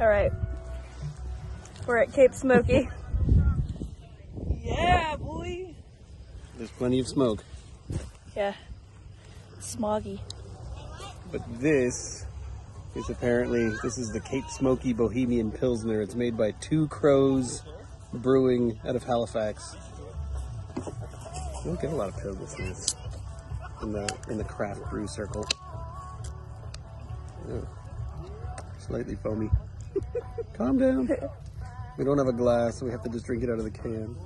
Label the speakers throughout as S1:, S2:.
S1: All right. We're at Cape Smokey.
S2: Yeah, boy.
S3: There's plenty of smoke.
S1: yeah. Smoggy.
S3: But this is apparently this is the Cape Smokey Bohemian Pilsner. It's made by Two Crows Brewing out of Halifax. You don't get a lot of pilsners in the in the craft brew circle. Oh, slightly foamy. Calm down. We don't have a glass, so we have to just drink it out of the can.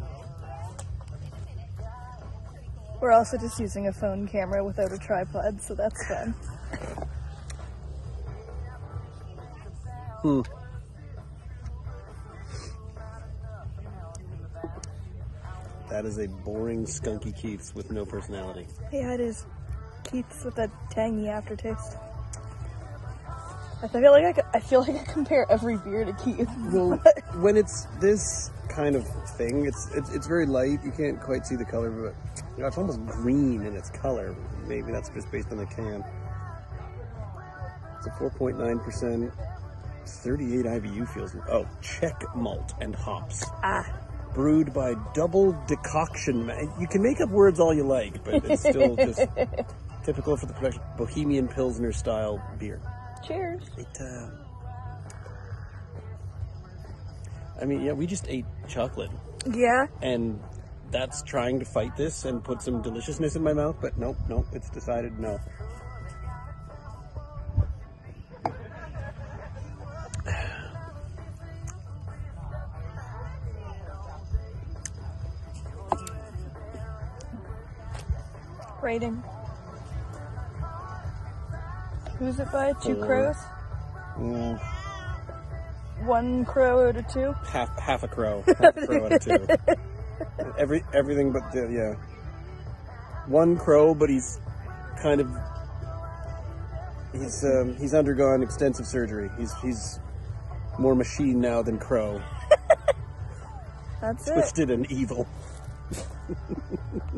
S1: We're also just using a phone camera without a tripod, so that's fun.
S3: Hmm. That is a boring, skunky Keith's with no personality.
S1: Yeah, it is. Keith's with a tangy aftertaste. I feel like I, I feel like I compare every beer to Keith.
S3: Well, when it's this kind of thing, it's, it's it's very light. You can't quite see the color, but you know, it's almost green in its color. Maybe that's just based on the can. It's a 4.9%, 38 IBU feels. Oh, Czech malt and hops.
S1: ah,
S3: Brewed by double decoction. You can make up words all you like, but it's still just typical for the production. Bohemian Pilsner style beer.
S1: Cheers.
S3: It, uh, I mean, yeah, we just ate chocolate,
S1: Yeah,
S3: and that's trying to fight this and put some deliciousness in my mouth, but nope, nope, it's decided no.
S1: rating. Who's it by? Two
S3: Four.
S1: crows?
S3: Yeah,
S1: One crow out of two?
S3: half half a crow, half a crow out of two. Every everything but the yeah, one crow, but he's kind of he's um, he's undergone extensive surgery. He's he's more machine now than crow.
S1: That's it.
S3: Twisted and evil.